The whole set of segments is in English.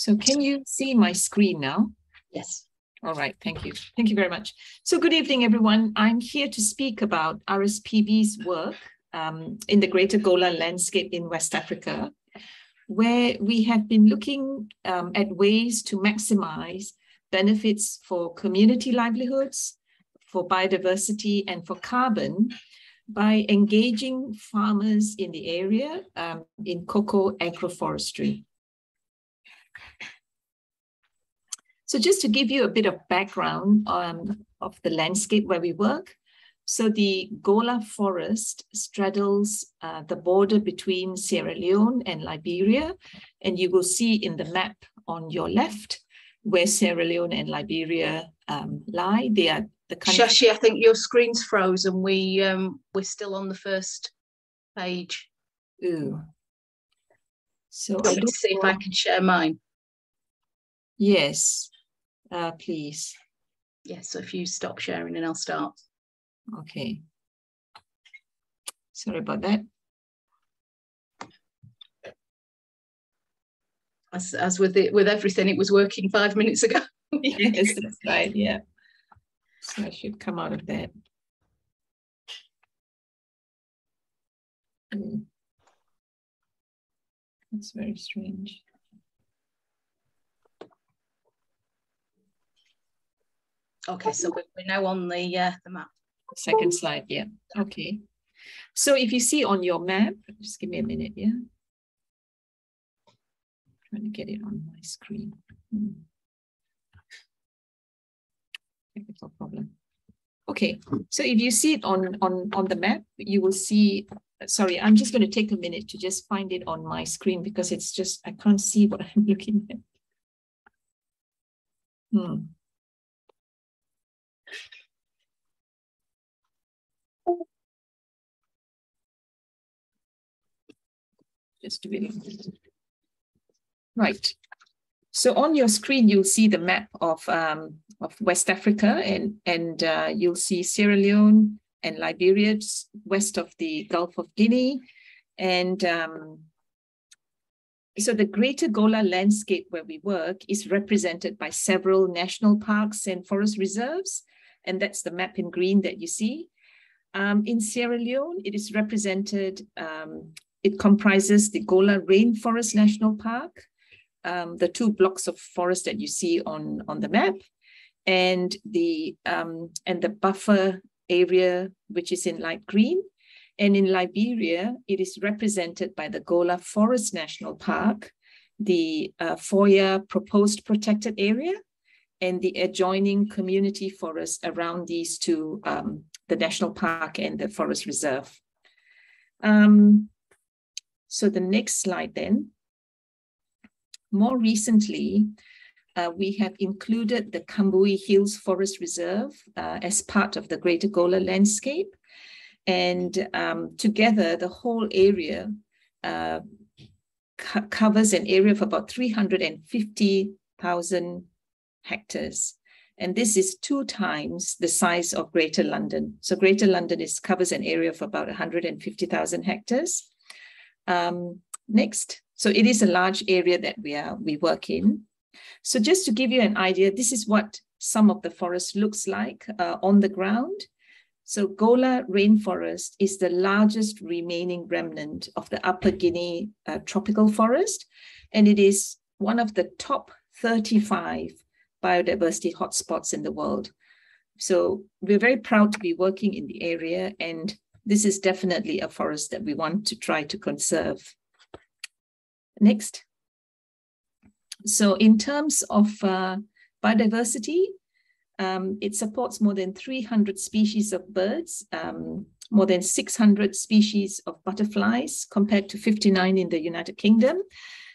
So can you see my screen now? Yes. All right, thank you. Thank you very much. So good evening, everyone. I'm here to speak about RSPB's work um, in the Greater Gola landscape in West Africa, where we have been looking um, at ways to maximize benefits for community livelihoods, for biodiversity, and for carbon by engaging farmers in the area um, in cocoa agroforestry. So just to give you a bit of background um, of the landscape where we work. So the Gola forest straddles uh, the border between Sierra Leone and Liberia. And you will see in the map on your left where Sierra Leone and Liberia um, lie. They are the country. Shashi, I think your screen's frozen. We um, we're still on the first page. Ooh. So I me see if I can share mine. Yes uh, please? Yes, so if you stop sharing and I'll start. Okay. Sorry about that. As, as with it with everything, it was working five minutes ago. yes, that's right. Yeah. So I should come out of that. Mm. That's very strange. Okay, so we're now on the uh, the map. Second slide, yeah. Okay. So if you see on your map, just give me a minute, yeah. I'm trying to get it on my screen. Hmm. Technical problem. Okay, so if you see it on, on, on the map, you will see, sorry, I'm just going to take a minute to just find it on my screen because it's just, I can't see what I'm looking at. Hmm. Just to be right. So on your screen, you'll see the map of, um, of West Africa and, and uh, you'll see Sierra Leone and Liberia west of the Gulf of Guinea. And um, so the Greater Gola landscape where we work is represented by several national parks and forest reserves. And that's the map in green that you see. Um, in Sierra Leone, it is represented um, it comprises the Gola Rainforest National Park, um, the two blocks of forest that you see on, on the map, and the um, and the buffer area, which is in light green. And in Liberia, it is represented by the Gola Forest National Park, the uh, Foya proposed protected area, and the adjoining community forest around these two, um, the national park and the forest reserve. Um, so the next slide then. More recently, uh, we have included the Kambui Hills Forest Reserve uh, as part of the Greater Gola landscape. And um, together, the whole area uh, co covers an area of about 350,000 hectares. And this is two times the size of Greater London. So Greater London is, covers an area of about 150,000 hectares. Um, next, so it is a large area that we are we work in. So just to give you an idea, this is what some of the forest looks like uh, on the ground. So Gola rainforest is the largest remaining remnant of the Upper Guinea uh, tropical forest, and it is one of the top 35 biodiversity hotspots in the world. So we're very proud to be working in the area and this is definitely a forest that we want to try to conserve. Next. So in terms of uh, biodiversity, um, it supports more than 300 species of birds, um, more than 600 species of butterflies compared to 59 in the United Kingdom,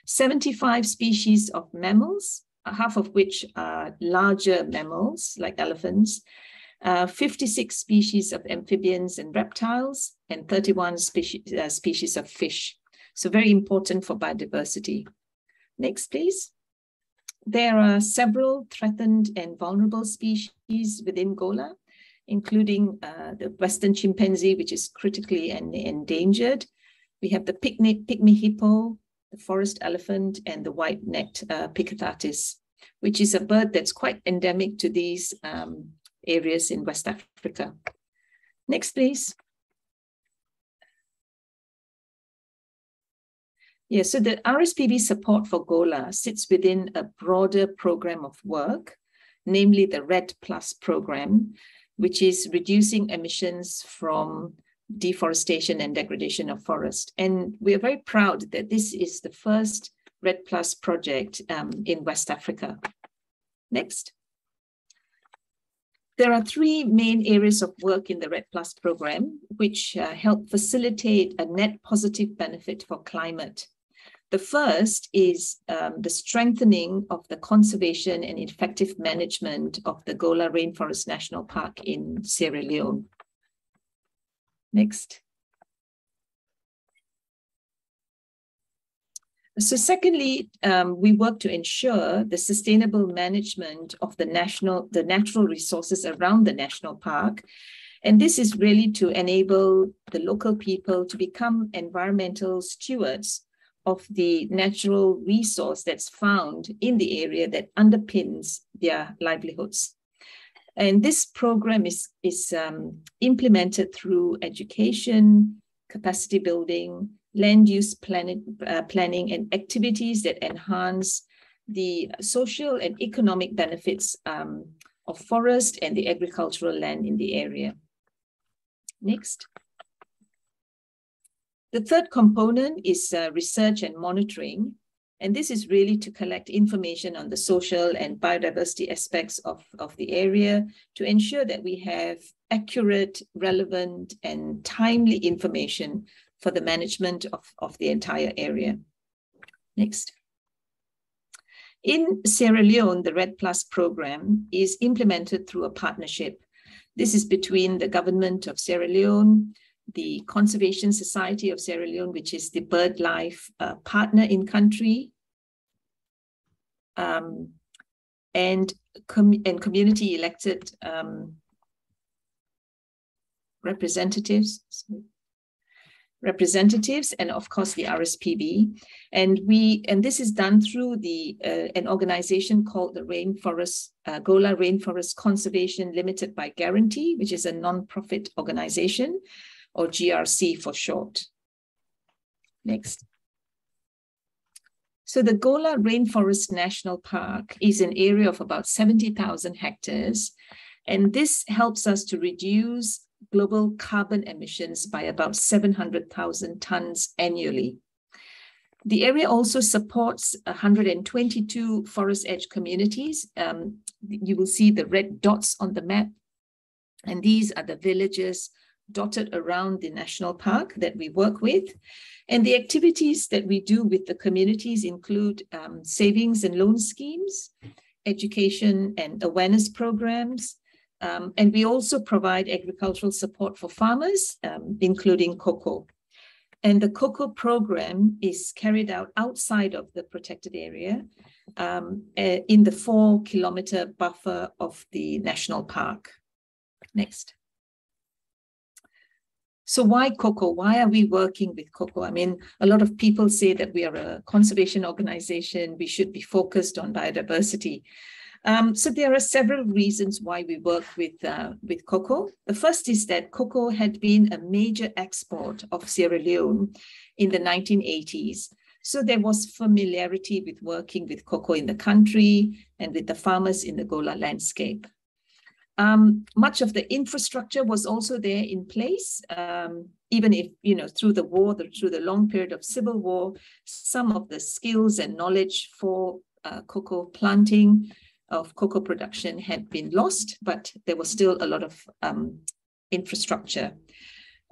75 species of mammals, half of which are larger mammals like elephants, uh, 56 species of amphibians and reptiles, and 31 species, uh, species of fish. So very important for biodiversity. Next, please. There are several threatened and vulnerable species within Gola, including uh, the western chimpanzee, which is critically en endangered. We have the picnic pygmy hippo, the forest elephant, and the white-necked uh, which is a bird that's quite endemic to these um, areas in West Africa. Next, please. Yeah, so the RSPB support for GOLA sits within a broader program of work, namely the REDD Plus program, which is reducing emissions from deforestation and degradation of forest. And we are very proud that this is the first REDD Plus project um, in West Africa. Next. There are three main areas of work in the REDD Plus program, which uh, help facilitate a net positive benefit for climate. The first is um, the strengthening of the conservation and effective management of the Gola Rainforest National Park in Sierra Leone. Next. So secondly, um, we work to ensure the sustainable management of the national, the natural resources around the national park. And this is really to enable the local people to become environmental stewards of the natural resource that's found in the area that underpins their livelihoods. And this program is, is um, implemented through education, capacity building, land use plan, uh, planning, and activities that enhance the social and economic benefits um, of forest and the agricultural land in the area. Next. The third component is uh, research and monitoring. And this is really to collect information on the social and biodiversity aspects of, of the area to ensure that we have accurate, relevant, and timely information for the management of, of the entire area. Next. In Sierra Leone, the REDD Plus program is implemented through a partnership. This is between the government of Sierra Leone, the Conservation Society of Sierra Leone, which is the BirdLife uh, partner in country, um, and, com and community elected um, representatives, representatives, and of course the RSPB. And we and this is done through the uh, an organization called the Rainforest uh, Gola Rainforest Conservation Limited by Guarantee, which is a non-profit organization or GRC for short. Next. So the Gola Rainforest National Park is an area of about 70,000 hectares, and this helps us to reduce global carbon emissions by about 700,000 tons annually. The area also supports 122 forest edge communities. Um, you will see the red dots on the map, and these are the villages dotted around the national park that we work with. And the activities that we do with the communities include um, savings and loan schemes, education and awareness programs. Um, and we also provide agricultural support for farmers, um, including cocoa. And the cocoa program is carried out outside of the protected area um, uh, in the four kilometer buffer of the national park. Next. So why cocoa? Why are we working with cocoa? I mean, a lot of people say that we are a conservation organization. We should be focused on biodiversity. Um, so there are several reasons why we work with uh, with cocoa. The first is that cocoa had been a major export of Sierra Leone in the 1980s. So there was familiarity with working with cocoa in the country and with the farmers in the Gola landscape. Um, much of the infrastructure was also there in place, um, even if, you know, through the war, the, through the long period of civil war, some of the skills and knowledge for uh, cocoa planting, of cocoa production had been lost, but there was still a lot of um, infrastructure.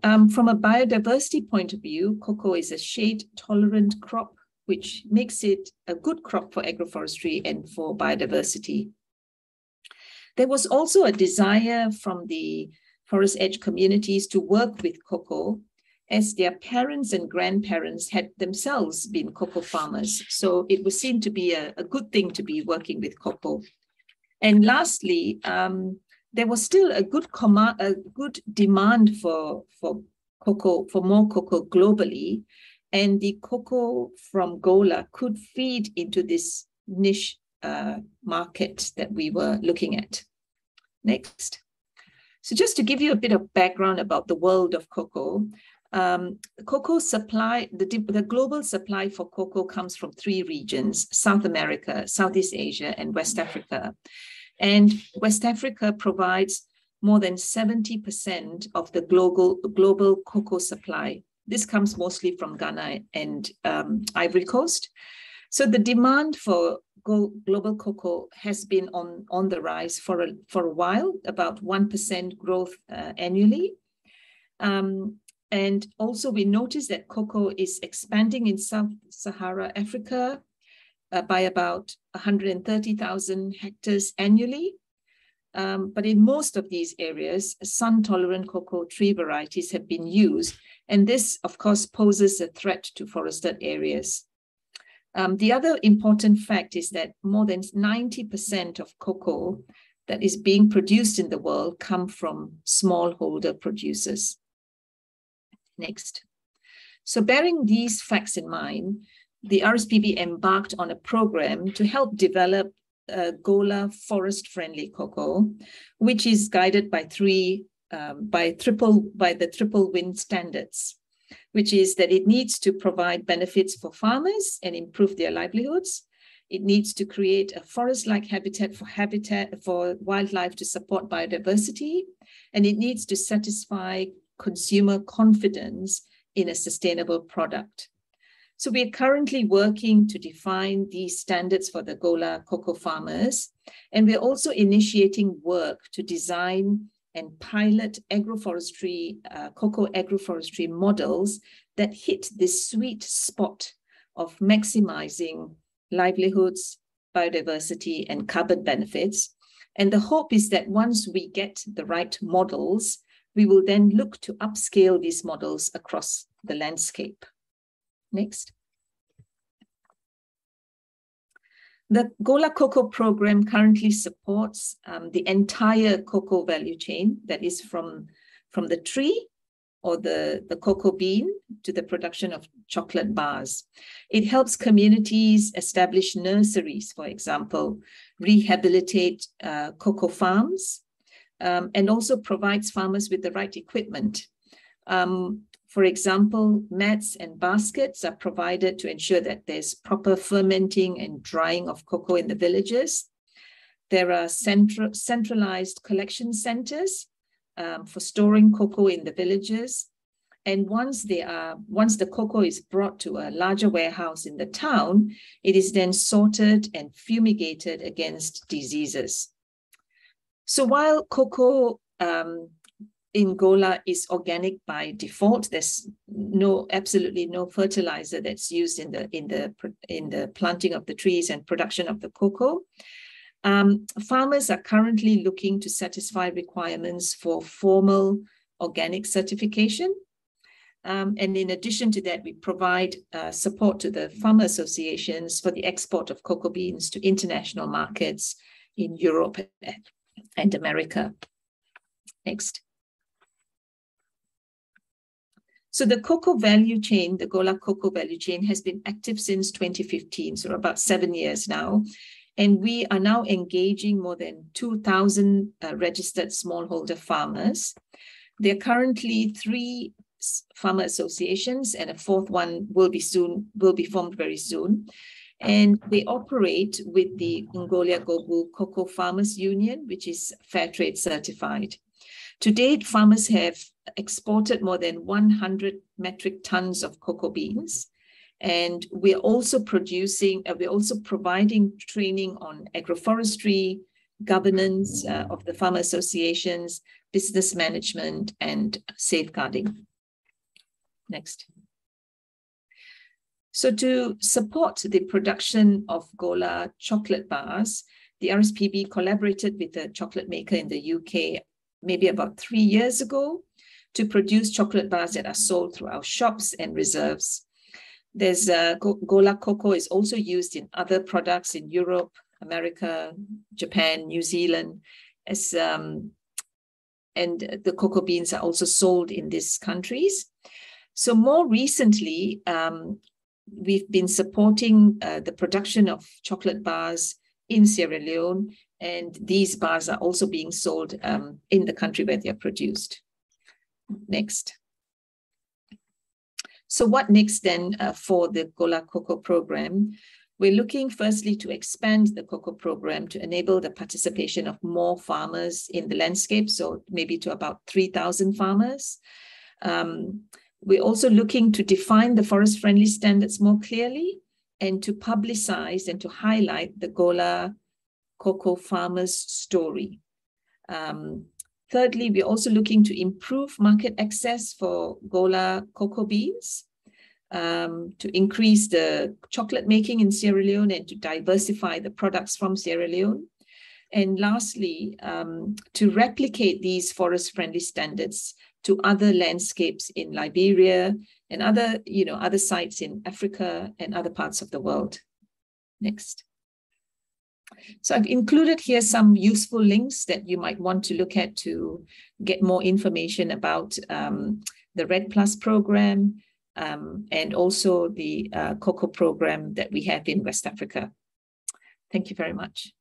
Um, from a biodiversity point of view, cocoa is a shade tolerant crop, which makes it a good crop for agroforestry and for biodiversity. There was also a desire from the forest edge communities to work with cocoa as their parents and grandparents had themselves been cocoa farmers. So it was seen to be a, a good thing to be working with cocoa. And lastly, um, there was still a good com- a good demand for, for cocoa, for more cocoa globally. And the cocoa from Gola could feed into this niche uh, market that we were looking at. Next. So just to give you a bit of background about the world of cocoa, um, cocoa supply, the, the global supply for cocoa comes from three regions, South America, Southeast Asia, and West Africa. And West Africa provides more than 70% of the global, global cocoa supply. This comes mostly from Ghana and um, Ivory Coast. So the demand for global cocoa has been on, on the rise for a, for a while, about 1% growth uh, annually. Um, and also we notice that cocoa is expanding in South Sahara Africa uh, by about 130,000 hectares annually. Um, but in most of these areas, sun-tolerant cocoa tree varieties have been used. And this, of course, poses a threat to forested areas. Um, the other important fact is that more than 90% of cocoa that is being produced in the world come from smallholder producers. Next. So bearing these facts in mind, the RSPB embarked on a program to help develop uh, Gola forest-friendly cocoa, which is guided by three, um, by triple, by the triple win standards which is that it needs to provide benefits for farmers and improve their livelihoods. It needs to create a forest-like habitat for habitat for wildlife to support biodiversity, and it needs to satisfy consumer confidence in a sustainable product. So we're currently working to define these standards for the Gola cocoa farmers, and we're also initiating work to design and pilot agroforestry, uh, cocoa agroforestry models that hit this sweet spot of maximizing livelihoods, biodiversity, and carbon benefits. And the hope is that once we get the right models, we will then look to upscale these models across the landscape. Next. The Gola Cocoa program currently supports um, the entire cocoa value chain that is from, from the tree or the, the cocoa bean to the production of chocolate bars. It helps communities establish nurseries, for example, rehabilitate uh, cocoa farms, um, and also provides farmers with the right equipment. Um, for example, mats and baskets are provided to ensure that there's proper fermenting and drying of cocoa in the villages. There are central, centralized collection centers um, for storing cocoa in the villages. And once they are, once the cocoa is brought to a larger warehouse in the town, it is then sorted and fumigated against diseases. So while cocoa um, in Gola is organic by default. There's no absolutely no fertilizer that's used in the in the in the planting of the trees and production of the cocoa. Um, farmers are currently looking to satisfy requirements for formal organic certification. Um, and in addition to that, we provide uh, support to the farmer associations for the export of cocoa beans to international markets in Europe and America. Next. So the cocoa value chain, the Gola cocoa value chain has been active since 2015, so about seven years now. And we are now engaging more than 2,000 uh, registered smallholder farmers. There are currently three farmer associations and a fourth one will be soon, will be formed very soon. And they operate with the Mongolia Gobu Cocoa Farmers Union, which is fair trade certified. To date, farmers have exported more than 100 metric tons of cocoa beans. And we're also producing, uh, we're also providing training on agroforestry, governance uh, of the farmer associations, business management, and safeguarding. Next. So to support the production of Gola chocolate bars, the RSPB collaborated with a chocolate maker in the UK maybe about three years ago to produce chocolate bars that are sold through our shops and reserves. There's uh, Gola cocoa is also used in other products in Europe, America, Japan, New Zealand, as um, and the cocoa beans are also sold in these countries. So more recently, um, we've been supporting uh, the production of chocolate bars in Sierra Leone, and these bars are also being sold um, in the country where they're produced. Next. So what next then uh, for the Gola Cocoa program? We're looking firstly to expand the cocoa program to enable the participation of more farmers in the landscape, so maybe to about 3,000 farmers. Um, we're also looking to define the forest friendly standards more clearly and to publicize and to highlight the Gola cocoa farmers' story. Um, thirdly, we're also looking to improve market access for Gola cocoa beans, um, to increase the chocolate making in Sierra Leone and to diversify the products from Sierra Leone. And lastly, um, to replicate these forest friendly standards to other landscapes in Liberia and other, you know, other sites in Africa and other parts of the world. Next. So I've included here some useful links that you might want to look at to get more information about um, the REDD Plus program um, and also the uh, cocoa program that we have in West Africa. Thank you very much.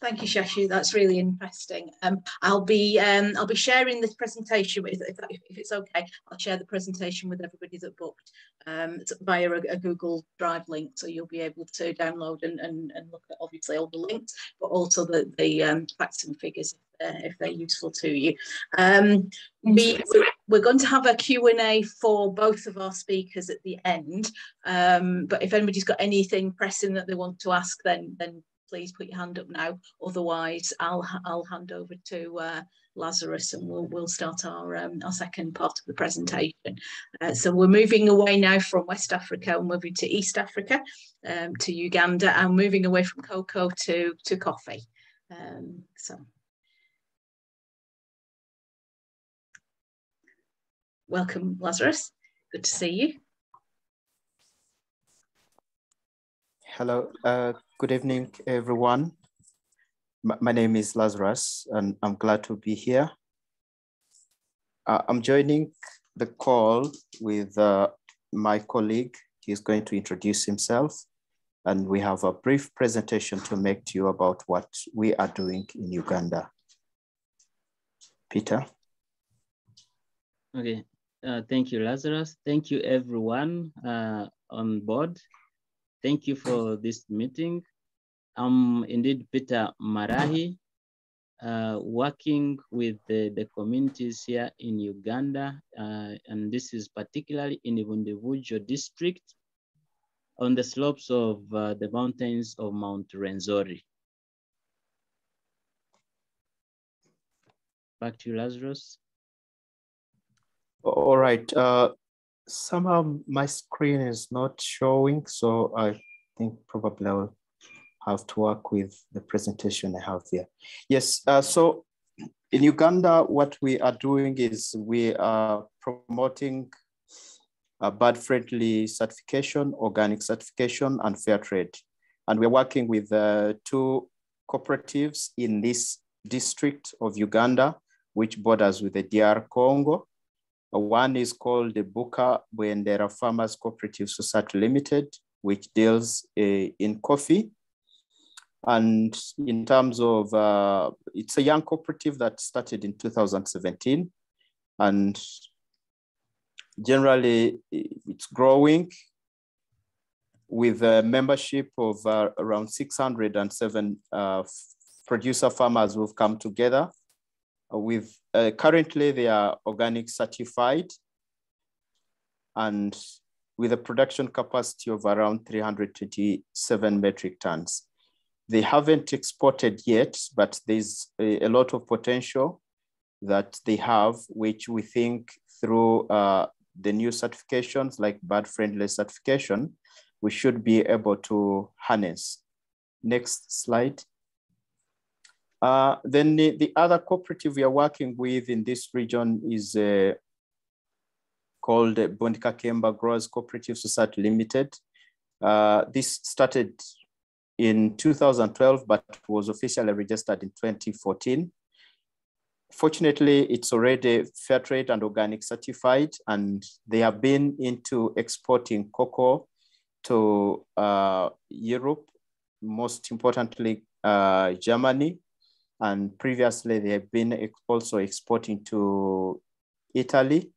Thank you, Shashi. That's really interesting. Um, I'll be um, I'll be sharing this presentation with if, if, it's okay. I'll share the presentation with everybody that booked um, via a, a, Google Drive link, so you'll be able to download and, and, and look at obviously all the links, but also the the um, facts and figures if, uh, if they're useful to you. Um, we, we're going to have a Q&A for both of our speakers at the end, um, but if anybody's got anything pressing that they want to ask, then then please put your hand up now. Otherwise, I'll I'll hand over to uh, Lazarous and we'll we'll start our um, our second part of the presentation. Uh, so we're moving away now from West Africa, we're moving to East Africa, um, to Uganda, and moving away from cocoa to to coffee. Um, so. Welcome, Lazarous. Good to see you. Hello, uh, good evening, everyone. My name is Lazarous, and I'm glad to be here. Uh, I'm joining the call with uh, my colleague. He's going to introduce himself, and we have a brief presentation to make to you about what we are doing in Uganda. Peter. Okay, uh, thank you, Lazarous. Thank you, everyone uh, on board. Thank you for this meeting. I'm indeed Peter Marahi, uh, working with the, the, communities here in Uganda, uh, and this is particularly in the district on the slopes of uh, the mountains of Mount Rwenzori. Back to you, Lazarous. All right. Somehow my screen is not showing, so I think probably I will have to work with the presentation I have here. Yes, uh, so in Uganda, what we are doing is we are promoting a bird-friendly certification, organic certification, and fair trade. And we're working with uh, two cooperatives in this district of Uganda, which borders with the DR Congo. One is called the Buka Bwendera Farmers Cooperative Society Limited, which deals uh, in coffee. And in terms of, uh, it's a young cooperative that started in 2017. And generally, it's growing with a membership of uh, around 607 uh, producer farmers who've come together with uh, currently they are organic certified and with a production capacity of around 327 metric tons. They haven't exported yet, but there's a, a lot of potential that they have, which we think through uh, the new certifications like bird friendly certification, we should be able to harness. Next slide. Uh, then the, the, other cooperative we are working with in this region is uh, called Bondika Kemba Growers Cooperative Society Limited. Uh, this started in 2012, but was officially registered in 2014. Fortunately, it's already fair trade and organic certified, and they have been into exporting cocoa to uh, Europe, most importantly, uh, Germany. And previously, they have been also exporting to Italy.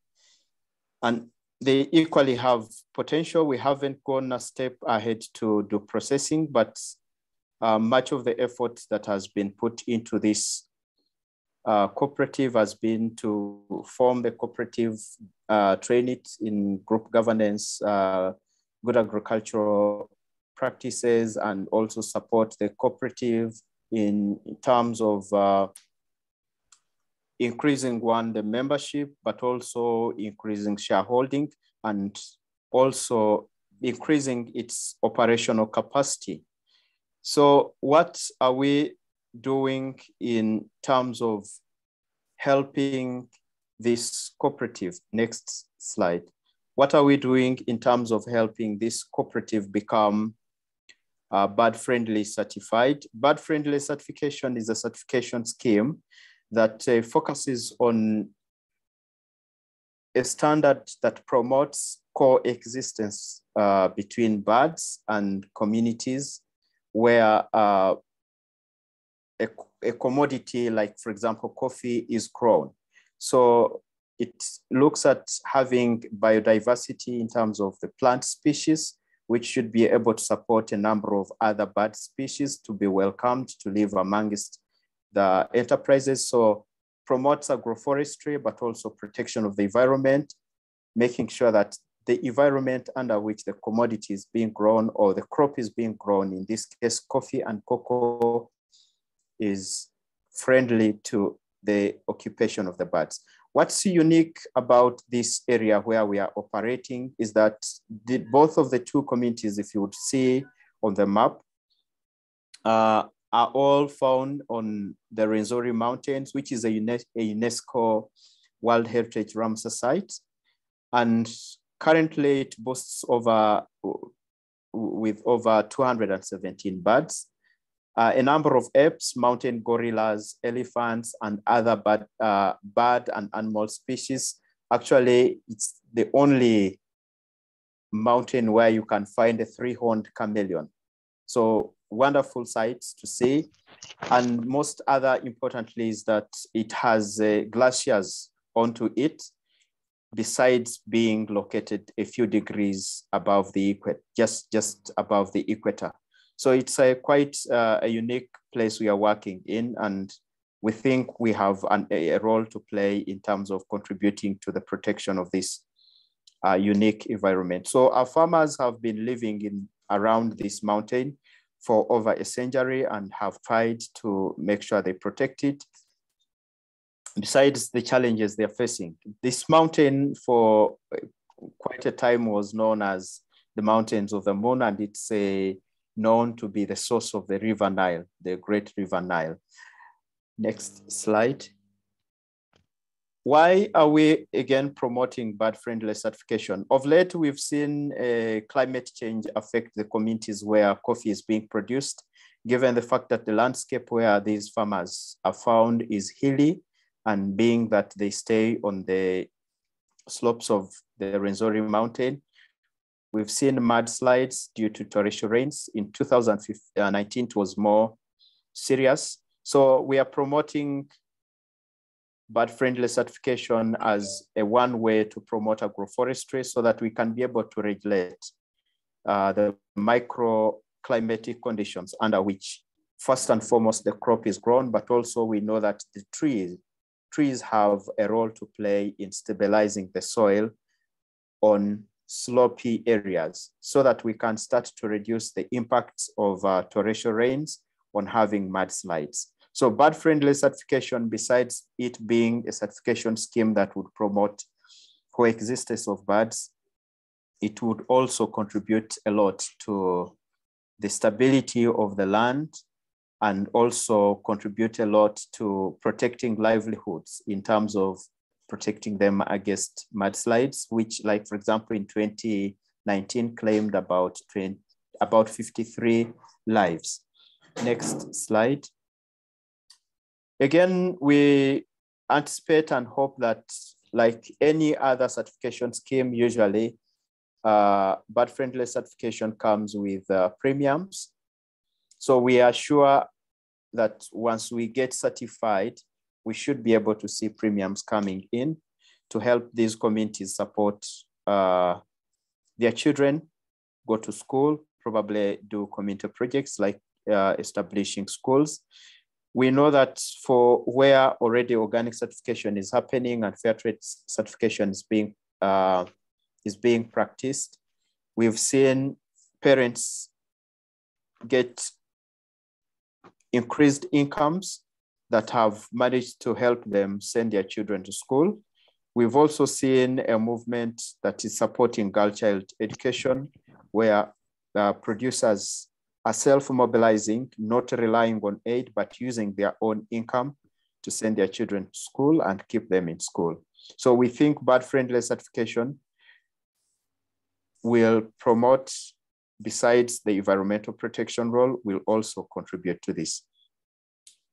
And they equally have potential. We haven't gone a step ahead to do processing, but uh, much of the effort that has been put into this uh, cooperative has been to form the cooperative, uh, train it in group governance, uh, good agricultural practices, and also support the cooperative in, in terms of uh, increasing one, the membership, but also increasing shareholding and also increasing its operational capacity. So what are we doing in terms of helping this cooperative? Next slide. What are we doing in terms of helping this cooperative become uh, bird friendly certified? Bird friendly certification is a certification scheme that uh, focuses on a standard that promotes coexistence uh, between birds and communities where uh, a, a commodity like, for example, coffee is grown. So it looks at having biodiversity in terms of the plant species, which should be able to support a number of other bird species to be welcomed to live amongst the enterprises. So promotes agroforestry, but also protection of the environment, making sure that the environment under which the commodity is being grown or the crop is being grown, in this case, coffee and cocoa, is friendly to the occupation of the birds. What's unique about this area where we are operating is that the, both of the two communities, if you would see on the map, uh, are all found on the Rwenzori Mountains, which is a, UNESCO World Heritage Ramsar site. And currently it boasts over, with over 217 birds, uh, a number of apes, mountain gorillas, elephants, and other bird, uh, bird and animal species. Actually, it's the only mountain where you can find a three-horned chameleon. So wonderful sights to see. And most other importantly is that it has uh, glaciers onto it, besides being located a few degrees above the equator, just, just above the equator. So it's a quite uh, a unique place we are working in and we think we have an, a role to play in terms of contributing to the protection of this uh, unique environment. So our farmers have been living in around this mountain for over a century and have tried to make sure they protect it. Besides the challenges they're facing, this mountain for quite a time was known as the Mountains of the Moon, and it's a, known to be the source of the River Nile, the Great River Nile. Next slide. Why are we again promoting bird-friendly certification? Of late, we've seen uh, climate change affect the communities where coffee is being produced, given the fact that the landscape where these farmers are found is hilly, and being that they stay on the slopes of the Rwenzori mountain. We've seen mudslides due to torrential rains. In 2019, it was more serious. So we are promoting bird-friendly certification as a one way to promote agroforestry so that we can be able to regulate uh, the microclimatic conditions under which first and foremost the crop is grown, but also we know that the trees, trees have a role to play in stabilizing the soil on slopy areas so that we can start to reduce the impacts of uh, torrential rains on having mudslides. So bird friendly certification, besides it being a certification scheme that would promote coexistence of birds, it would also contribute a lot to the stability of the land and also contribute a lot to protecting livelihoods in terms of protecting them against mudslides, which like, for example, in 2019 claimed about 20, about 53 lives. Next slide. Again, we anticipate and hope that like any other certification scheme, usually uh, bird-friendly certification comes with uh, premiums. So we are sure that once we get certified, we should be able to see premiums coming in to help these communities support uh, their children go to school, probably do community projects like uh, establishing schools. We know that for where already organic certification is happening and fair trade certification is being uh, is being practiced, we've seen parents get increased incomes that have managed to help them send their children to school. We've also seen a movement that is supporting girl child education, where uh, producers are self-mobilizing, not relying on aid, but using their own income to send their children to school and keep them in school. So we think bird-friendly certification will promote, besides the environmental protection role, will also contribute to this.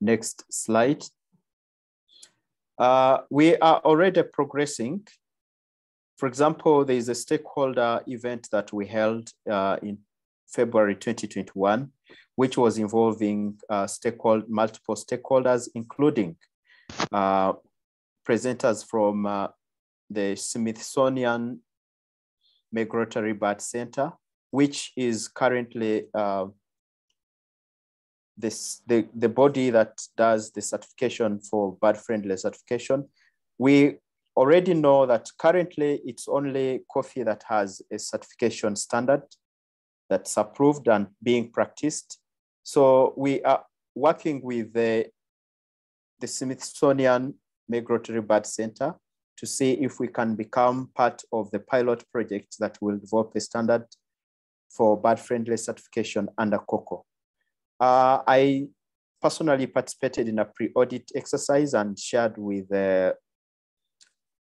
Next slide. Uh, we are already progressing. For example, there is a stakeholder event that we held uh, in February 2021, which was involving uh, stakeholder, multiple stakeholders, including uh, presenters from uh, the Smithsonian Migratory Bird Center, which is currently uh, this, the, the body that does the certification for bird-friendly certification. We already know that currently it's only coffee that has a certification standard that's approved and being practiced. So we are working with the, the Smithsonian Migratory Bird Center to see if we can become part of the pilot project that will develop a standard for bird-friendly certification under cocoa. Uh, I personally participated in a pre-audit exercise and shared with uh,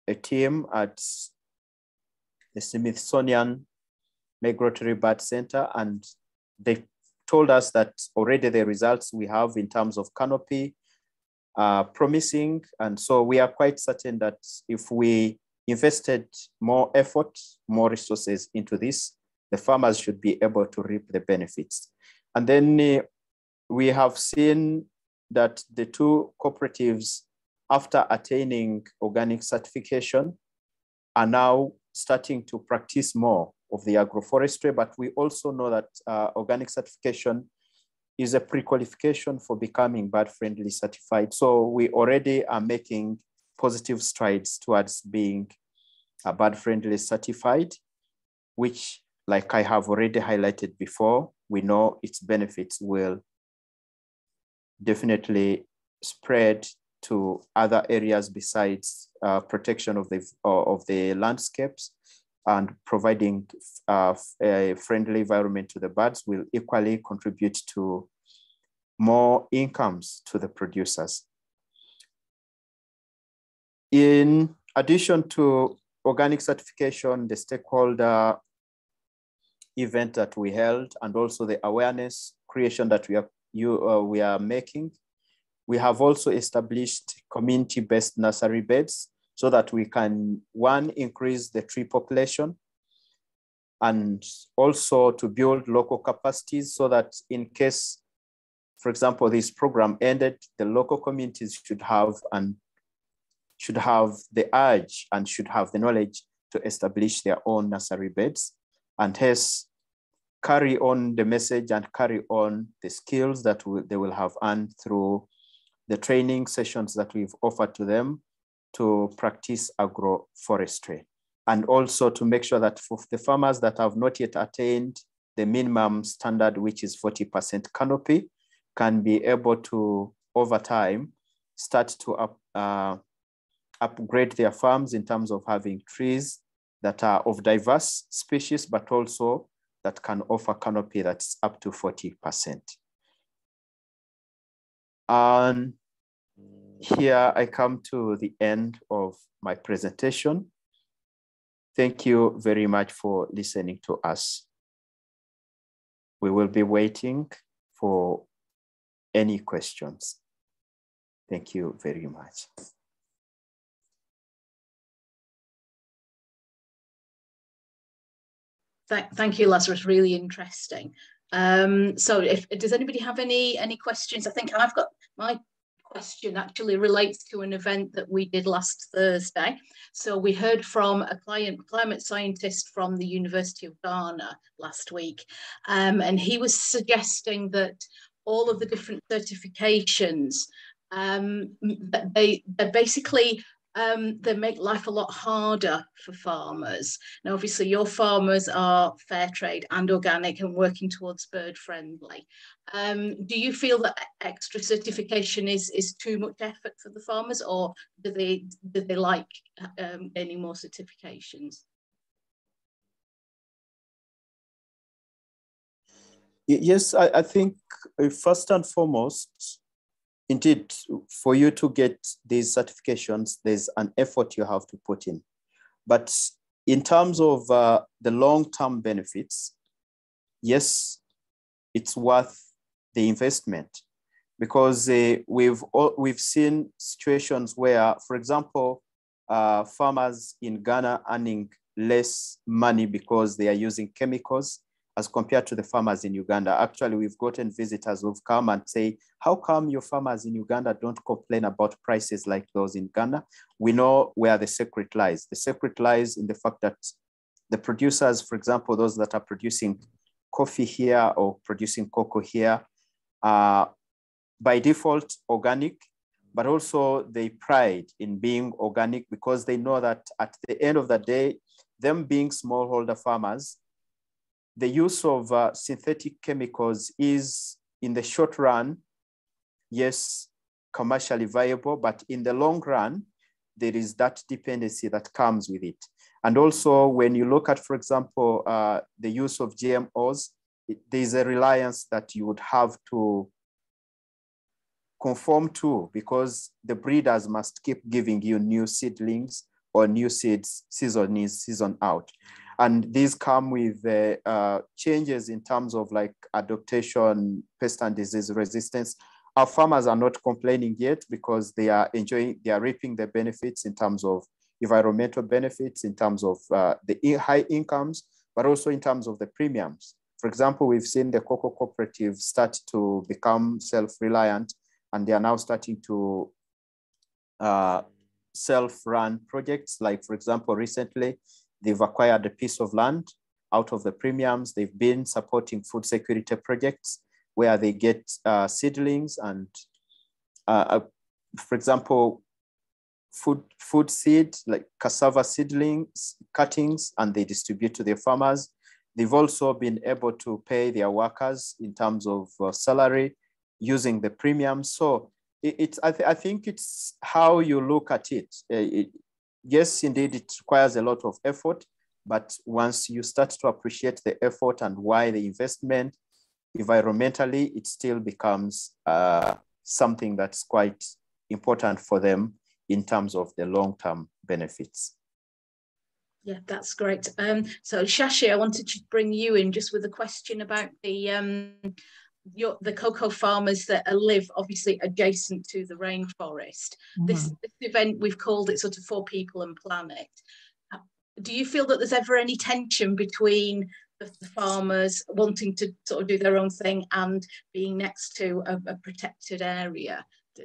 a team at the Smithsonian Migratory Bird Center, and they told us that already the results we have in terms of canopy are promising. And so we are quite certain that if we invested more effort, more resources into this, the farmers should be able to reap the benefits. And then uh, we have seen that the two cooperatives, after attaining organic certification, are now starting to practice more of the agroforestry, but we also know that uh, organic certification is a pre-qualification for becoming bird-friendly certified. So we already are making positive strides towards being a bird-friendly certified, which like I have already highlighted before, we know its benefits will definitely spread to other areas besides uh, protection of the, of the landscapes and providing uh, a friendly environment to the birds will equally contribute to more incomes to the producers. In addition to organic certification, the stakeholder event that we held, and also the awareness creation that we are, you, uh, we are making, we have also established community-based nursery beds so that we can, one, increase the tree population and also to build local capacities so that in case, for example, this program ended, the local communities should have and should have the urge and should have the knowledge to establish their own nursery beds. And hence carry on the message and carry on the skills that they will have earned through the training sessions that we've offered to them to practice agroforestry. And also to make sure that for the farmers that have not yet attained the minimum standard, which is 40% canopy, can be able to, over time, start to up, uh, upgrade their farms in terms of having trees that are of diverse species, but also that can offer canopy that's up to 40%. And here I come to the end of my presentation. Thank you very much for listening to us. we will be waiting for any questions. Thank you very much. Thank you, Lazarous. Really interesting. Um, so, if does anybody have any any questions? I think I've got my question actually relates to an event that we did last Thursday. So we heard from a client, climate scientist from the University of Ghana last week, um, and he was suggesting that all of the different certifications um, they, they're basically um, they make life a lot harder for farmers. Now, obviously, your farmers are fair trade and organic and working towards bird friendly. Um, do you feel that extra certification is is too much effort for the farmers, or do they do they like um, any more certifications? Yes, I, I think uh, first and foremost, indeed, for you to get these certifications, there's an effort you have to put in. But in terms of uh, the long-term benefits, yes, it's worth the investment because uh, we've we've seen situations where, for example, uh, farmers in Ghana earning less money because they are using chemicals as compared to the farmers in Uganda. Actually, we've gotten visitors who've come and say, how come your farmers in Uganda don't complain about prices like those in Ghana? We know where the secret lies. The secret lies in the fact that the producers, for example, those that are producing coffee here or producing cocoa here, are by default organic, but also they pride in being organic because they know that at the end of the day, them being smallholder farmers, the use of uh, synthetic chemicals is in the short run, yes, commercially viable, but in the long run, there is that dependency that comes with it. And also when you look at, for example, uh, the use of GMOs, it, there's a reliance that you would have to conform to because the breeders must keep giving you new seedlings or new seeds season in, season out. And these come with uh, uh, changes in terms of like adaptation, pest and disease resistance. Our farmers are not complaining yet because they are enjoying, they are reaping the benefits in terms of environmental benefits, in terms of uh, the high incomes, but also in terms of the premiums. For example, we've seen the cocoa cooperative start to become self-reliant and they are now starting to uh, self-run projects. Like for example, recently They've acquired a piece of land out of the premiums. They've been supporting food security projects where they get uh, seedlings and, uh, uh, for example, food, food seed, like cassava seedlings, cuttings, and they distribute to their farmers. They've also been able to pay their workers in terms of uh, salary using the premium. So it, it's, I, th I think it's how you look at it. Uh, it yes, indeed, it requires a lot of effort, but once you start to appreciate the effort and why the investment, environmentally, it still becomes uh, something that's quite important for them in terms of the long-term benefits. Yeah, that's great. Um, so Shashi, I wanted to bring you in just with a question about the um, your, the cocoa farmers that live obviously adjacent to the rainforest. Mm. This, this, event we've called it sort of for people and planet. Do you feel that there's ever any tension between the, the farmers wanting to sort of do their own thing and being next to a, a protected area?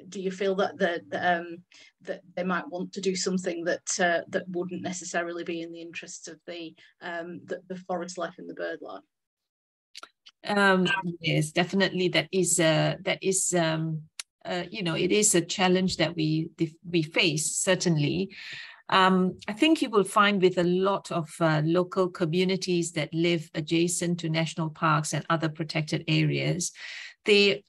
Do you feel that the, the um, that they might want to do something that uh, that wouldn't necessarily be in the interests of the um, the, the forest life and the bird life? Um, yes, definitely. That is uh, that is um, uh, you know it is a challenge that we we face certainly. Um, I think you will find with a lot of uh, local communities that live adjacent to national parks and other protected areas, they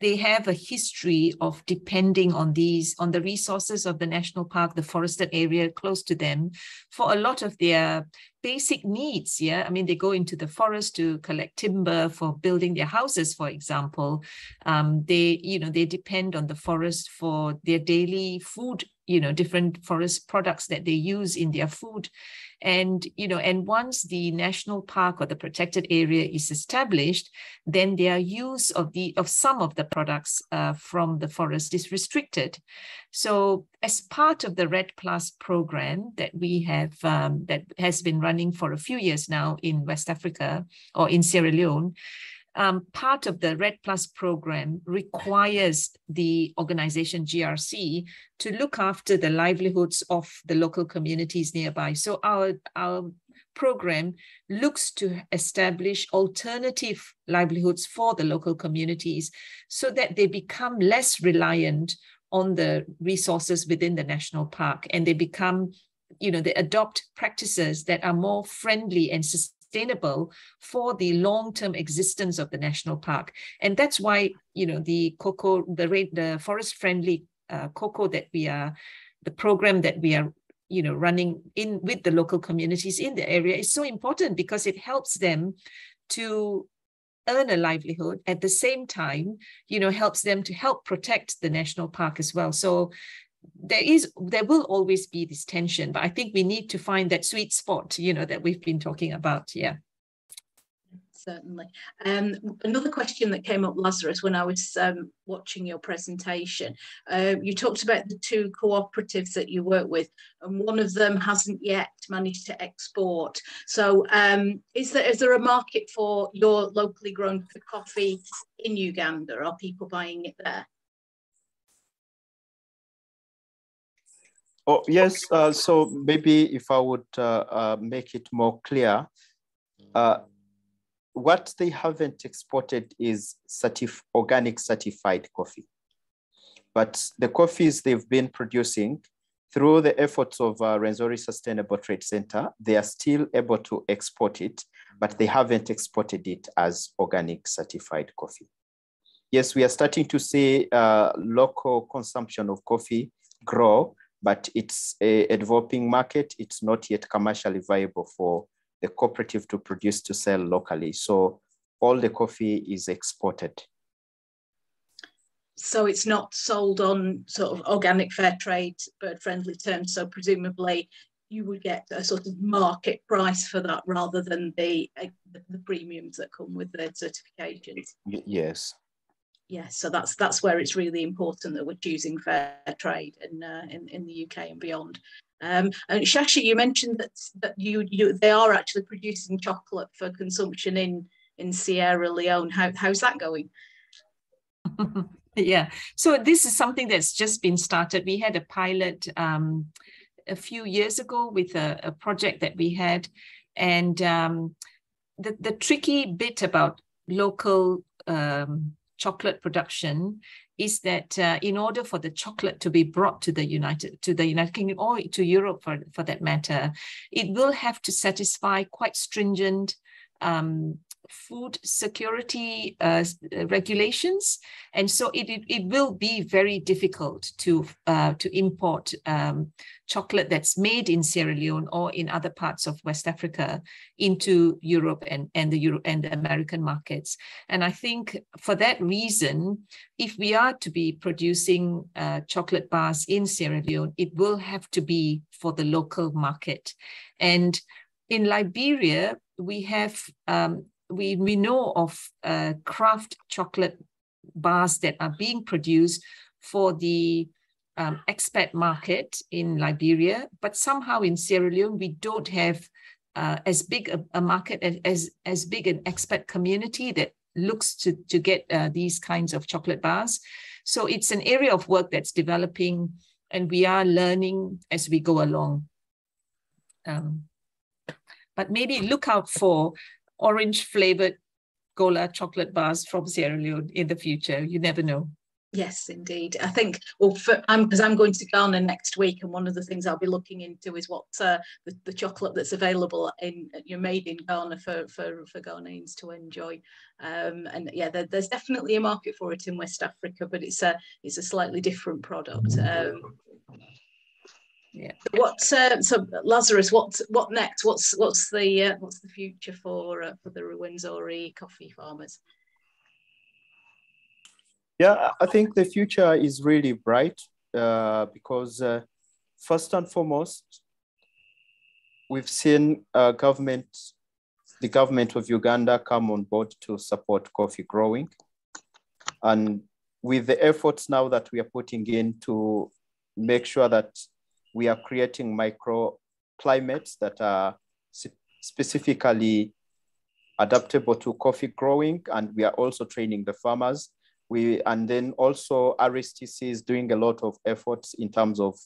they have a history of depending on these on the resources of the national park the forested area close to them for a lot of their basic needs. Yeah, I mean, they go into the forest to collect timber for building their houses, for example. Um, they, you know, they depend on the forest for their daily food you know different forest products that they use in their food and you know and once the national park or the protected area is established then their use of the of some of the products uh, from the forest is restricted. So as part of the REDD plus program that we have um, that has been running for a few years now in west africa or in sierra leone um, part of the REDD Plus program requires the organization GRC to look after the livelihoods of the local communities nearby. So our, our program looks to establish alternative livelihoods for the local communities so that they become less reliant on the resources within the national park and they become you know they adopt practices that are more friendly and sustainable for the long-term existence of the national park. And that's why, you know, the cocoa, the, the forest-friendly uh, cocoa that we are, the program that we are you know running in with the local communities in the area is so important because it helps them to earn a livelihood at the same time you know helps them to help protect the national park as well so there is there will always be this tension but i think we need to find that sweet spot you know that we've been talking about yeah. Certainly. Um, another question that came up lazarous when i was um, watching your presentation. Uh, you talked about the two cooperatives that you work with and one of them hasn't yet managed to export. So um, is there is there a market for your locally grown coffee in uganda? Are people buying it there Oh, yes. Uh, so maybe if I would uh, uh, make it more clear, uh, what they haven't exported is certif organic certified coffee. But the coffees they've been producing through the efforts of uh, Rwenzori Sustainable Trade Center, they are still able to export it, but they haven't exported it as organic certified coffee. Yes, we are starting to see uh, local consumption of coffee grow, but it's a, a developing market. It's not yet commercially viable for the cooperative to produce to sell locally. So all the coffee is exported. So it's not sold on sort of organic fair trade, bird friendly terms. So presumably you would get a sort of market price for that rather than the, uh, the premiums that come with the certifications. Yes yes, so that's that's where it's really important that we're choosing fair trade in uh, in, in the UK and beyond. Um, and Shashi, you mentioned that that you you they are actually producing chocolate for consumption in in Sierra Leone. How how's that going? yeah, so this is something that's just been started. We had a pilot um, a few years ago with a, a project that we had, and um, the the tricky bit about local um, chocolate production is that uh, in order for the chocolate to be brought to the United to the United Kingdom or to Europe for, for that matter, it will have to satisfy quite stringent um, food security uh, uh, regulations, and so it, it, it will be very difficult to uh, to import um, chocolate that's made in Sierra Leone or in other parts of West Africa into Europe and and the Europe and the American markets. And I think for that reason, if we are to be producing uh, chocolate bars in Sierra Leone, it will have to be for the local market, and in Liberia, we have um, we, we know of uh, craft chocolate bars that are being produced for the um, expat market in Liberia, but somehow in Sierra Leone, we don't have uh, as big a, a, market as, as big an expat community that looks to, to get uh, these kinds of chocolate bars. So it's an area of work that's developing and we are learning as we go along. Um, but maybe look out for orange flavored Gola chocolate bars from Sierra Leone in the future. You never know. Yes, indeed. I think, well, because I'm, because I'm, going to Ghana next week, and one of the things I'll be looking into is what uh, the, the, chocolate that's available in you're made in Ghana for for, for Ghanaians to enjoy. Um, and yeah, there, there's definitely a market for it in West Africa, but it's a it's a slightly different product. Um, Yeah. What uh, so Lazarous? What what next? What's what's the uh, what's the future for uh, for the Rwenzori coffee farmers? Yeah, I think the future is really bright uh, because uh, first and foremost, we've seen uh, government, the government of Uganda come on board to support coffee growing. And with the efforts now that we are putting in to make sure that we are creating microclimates that are specifically adaptable to coffee growing, and we are also training the farmers we, and then also RSTC is doing a lot of efforts in terms of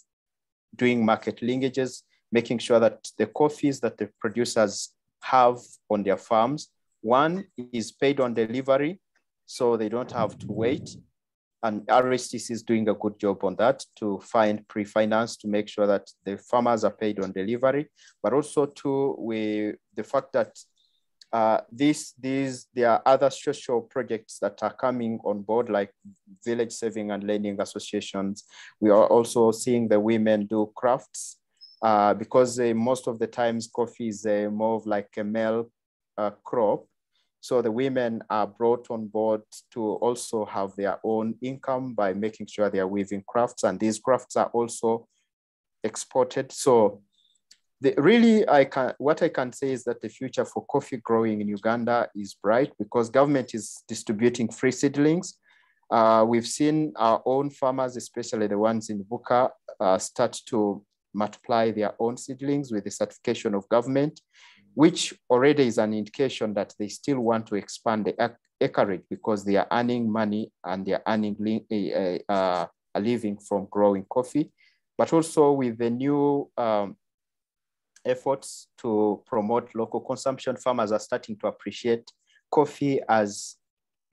doing market linkages, making sure that the coffees that the producers have on their farms, one is paid on delivery, so they don't have to wait. And RSTC is doing a good job on that to find pre-finance to make sure that the farmers are paid on delivery, but also to we, the fact that uh, these, these, there are other social projects that are coming on board, like village saving and lending associations. We are also seeing the women do crafts uh, because uh, most of the times coffee is uh, more of like a male uh, crop. So the women are brought on board to also have their own income by making sure they are weaving crafts, and these crafts are also exported. So the, really, I can what I can say is that the future for coffee growing in Uganda is bright because government is distributing free seedlings. Uh, we've seen our own farmers, especially the ones in Buka, uh, start to multiply their own seedlings with the certification of government, which already is an indication that they still want to expand the acreage because they are earning money and they are earning a, a, eh, eh, uh, a living from growing coffee. But also with the new um, efforts to promote local consumption, farmers are starting to appreciate coffee as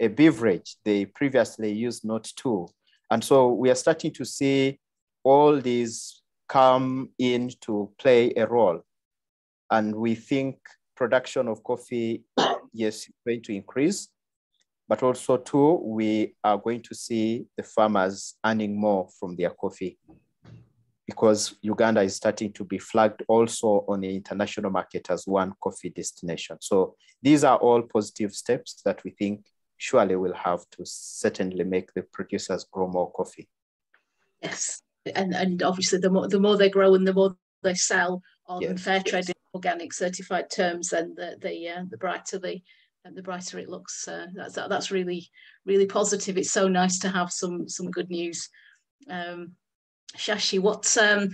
a beverage they previously used not to. And so we are starting to see all these come in to play a role. And we think production of coffee, yes, going to increase, but also too, we are going to see the farmers earning more from their coffee because Uganda is starting to be flagged also on the international market as one coffee destination. So these are all positive steps that we think surely will have to certainly make the producers grow more coffee. Yes, and and obviously the more the more they grow and the more they sell on yes, fair trade organic certified terms, then the the uh, the brighter the the brighter it looks. Uh, that's that's really really positive. It's so nice to have some some good news. Um, Shashi, what's um,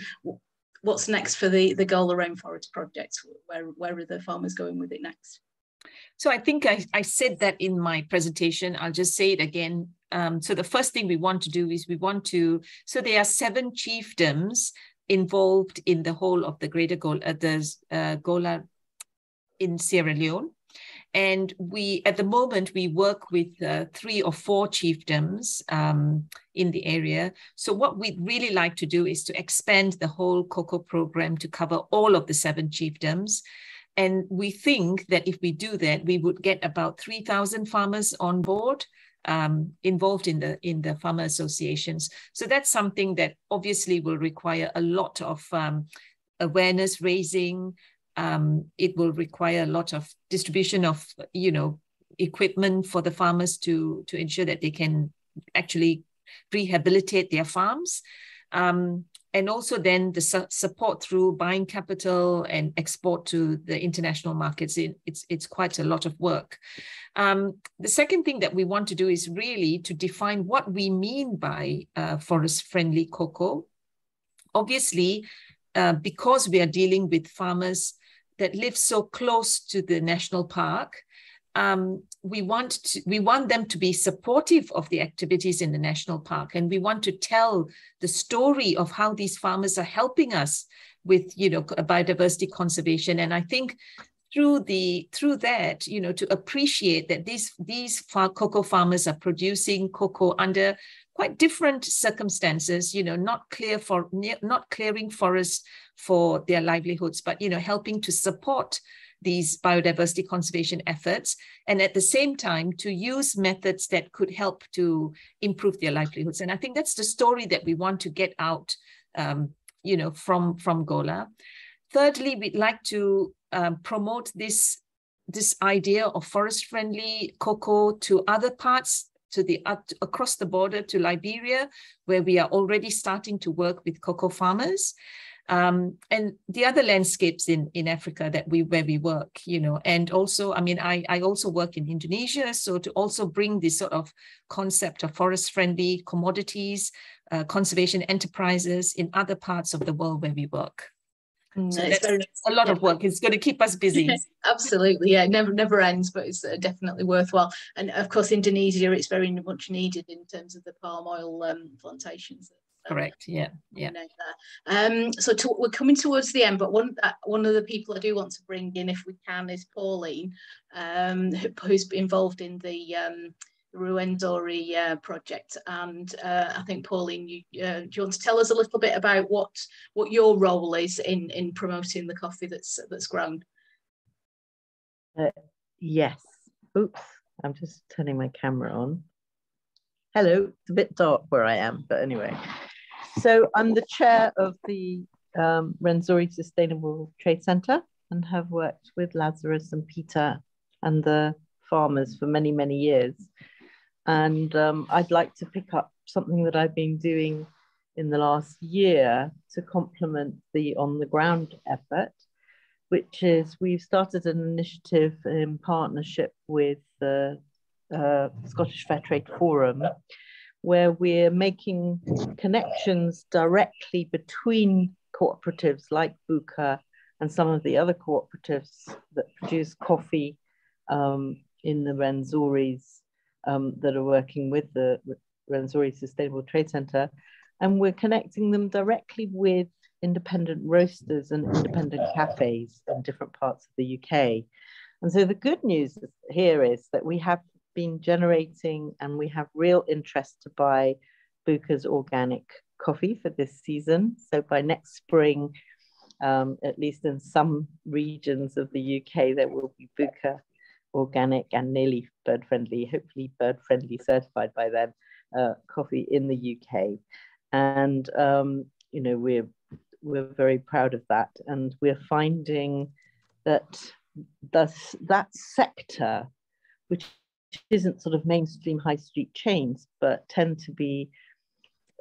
what's next for the the Gola Rainforest project? Where where are the farmers going with it next? So I think I, I said that in my presentation. I'll just say it again. Um, so the first thing we want to do is we want to, so there are seven chiefdoms involved in the whole of the greater Gola, uh, the uh, Gola in Sierra Leone. And we, at the moment, we work with uh, three or four chiefdoms um, in the area. So what we'd really like to do is to expand the whole cocoa program to cover all of the seven chiefdoms. And we think that if we do that, we would get about 3,000 farmers on board um, involved in the in the farmer associations. So that's something that obviously will require a lot of um, awareness raising, um, it will require a lot of distribution of, you know, equipment for the farmers to, to ensure that they can actually rehabilitate their farms. Um, and also then the su support through buying capital and export to the international markets. It, it's, it's quite a lot of work. Um, the second thing that we want to do is really to define what we mean by uh, forest-friendly cocoa. Obviously, uh, because we are dealing with farmers that live so close to the national park, um, we want to, we want them to be supportive of the activities in the national park, and we want to tell the story of how these farmers are helping us with you know biodiversity conservation. And I think through the through that you know to appreciate that these these far cocoa farmers are producing cocoa under quite different circumstances you know not clear for not clearing forests for their livelihoods but you know helping to support these biodiversity conservation efforts and at the same time to use methods that could help to improve their livelihoods and i think that's the story that we want to get out um, you know, from, from Gola. Thirdly, we'd like to um, promote this, this idea of forest-friendly cocoa to other parts to the uh, across the border to Liberia, where we are already starting to work with cocoa farmers. Um, and the other landscapes in, in Africa that we where we work, you know, and also, I mean, I, I also work in Indonesia, so to also bring this sort of concept of forest-friendly commodities, uh, conservation enterprises in other parts of the world where we work. Mm, so it's very, a lot yeah. of work. It's going to keep us busy. Absolutely, yeah. Never, never ends, but it's uh, definitely worthwhile. And of course, Indonesia, it's very much needed in terms of the palm oil um, plantations. Correct. Yeah. Yeah. Um, so to, we're coming towards the end, but one uh, one of the people I do want to bring in, if we can, is Pauline, um, who, who's involved in the um, Rwenzori uh, project. And uh, I think, Pauline, you, uh, do you want to tell us a little bit about what what your role is in in promoting the coffee that's that's grown? Uh, yes. Oops, I'm just turning my camera on. Hello, it's a bit dark where I am, but anyway. So I'm the chair of the um, Rwenzori Sustainable Trade Centre and have worked with Lazarous and Peter and the farmers for many, many years. And um, I'd like to pick up something that I've been doing in the last year to complement the on the ground effort, which is we've started an initiative in partnership with the uh, Scottish Fair Trade Forum, where we're making connections directly between cooperatives like Buka and some of the other cooperatives that produce coffee um, in the Rwenzoris um, that are working with the Rwenzori Sustainable Trade Center, and we're connecting them directly with independent roasters and independent cafes in different parts of the UK. And so the good news here is that we have been generating and we have real interest to buy Buka's organic coffee for this season. So by next spring, um, at least in some regions of the UK, there will be Buka organic and nearly bird friendly, hopefully bird friendly certified by them, uh, coffee in the UK. And, um, you know, we're, we're very proud of that. And we're finding that thus, that sector, which isn't sort of mainstream high street chains, but tend to be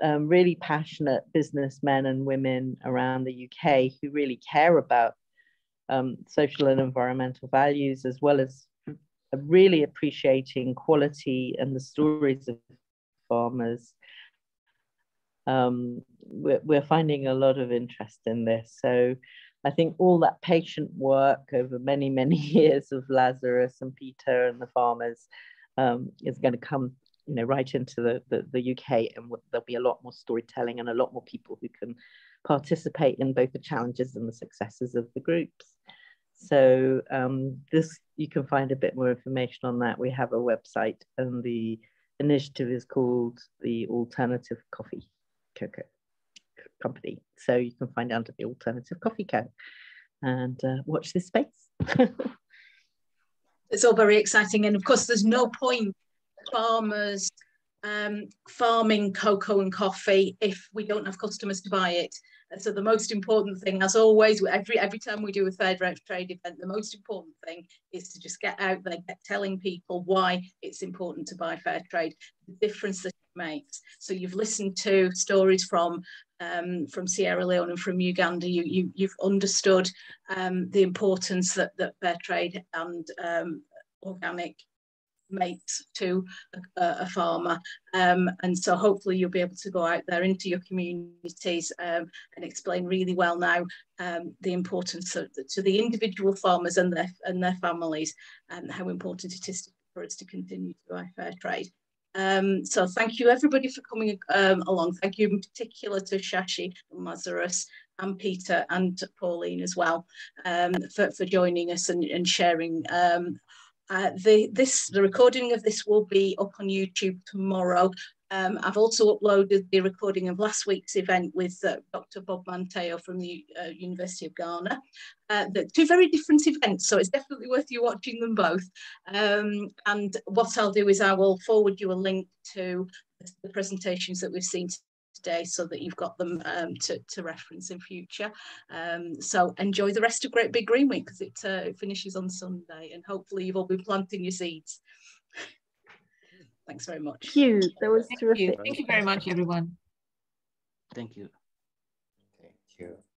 um, really passionate businessmen and women around the UK who really care about um, social and environmental values as well as really appreciating quality and the stories of farmers. Um, we're, we're finding a lot of interest in this. So I think all that patient work over many, many years of Lazarous and Peter and the farmers um, is going to come you know, right into the, the, the UK and there'll be a lot more storytelling and a lot more people who can participate in both the challenges and the successes of the groups. So um, this you can find a bit more information on that. We have a website, and the initiative is called the Alternative Coffee Cocoa Company. So you can find out at the Alternative Coffee Co. And uh, watch this space. it's all very exciting, and of course, there's no point farmers um, farming cocoa and coffee if we don't have customers to buy it. So the most important thing, as always, every every time we do a fair trade event, the most important thing is to just get out there, get telling people why it's important to buy fair trade, the difference that it makes. So you've listened to stories from um, from Sierra Leone and from Uganda. You, you you've understood um, the importance that that fair trade and um, organic makes to a, a farmer. Um, and so hopefully you'll be able to go out there into your communities um, and explain really well now um, the importance of, to the individual farmers and their, and their families and how important it is for us to continue to buy fair trade. Um, so thank you everybody for coming um, along. Thank you in particular to Shashi Lazarous and Peter and Pauline as well um, for, for joining us and, and sharing um, uh, the this the recording of this will be up on YouTube tomorrow. Um, I've also uploaded the recording of last week's event with uh, Dr. Bob Manteo from the uh, University of Ghana. Uh, two very different events, so it's definitely worth you watching them both. Um, and what I'll do is I will forward you a link to the presentations that we've seen today so that you've got them um, to, to, reference in future. Um, so enjoy the rest of Great Big Green Week because it, it finishes on Sunday and hopefully you've all been planting your seeds. Thanks very much. Thank you. That was Thank terrific. You. Thank you very much, everyone. Thank you.